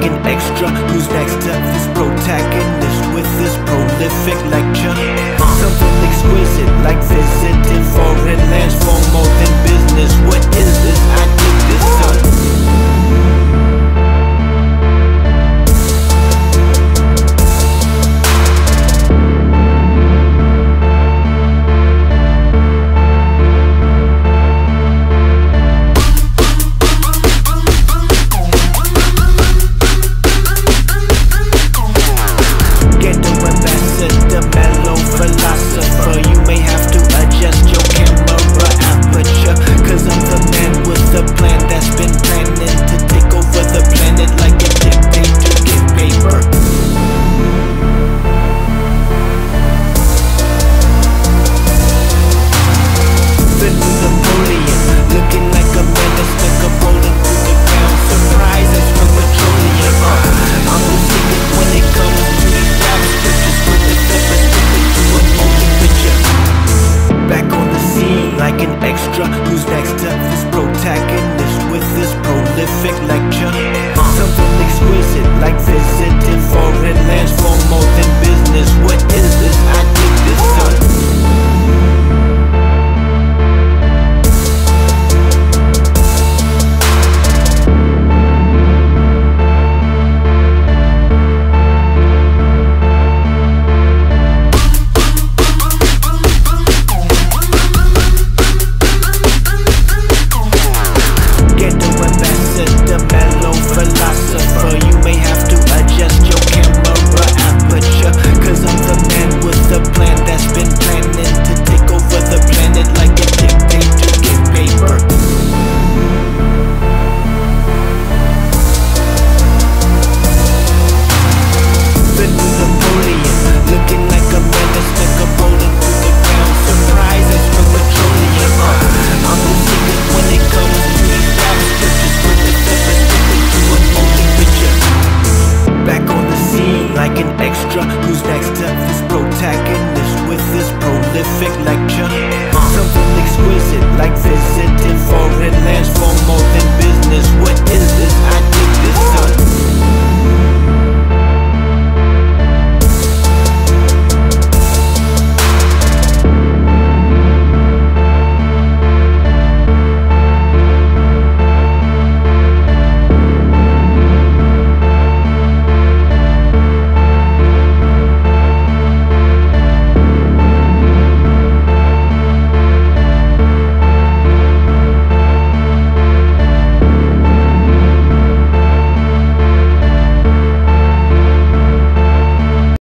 acting extra Who's next up? This protagonist with this prolific lecture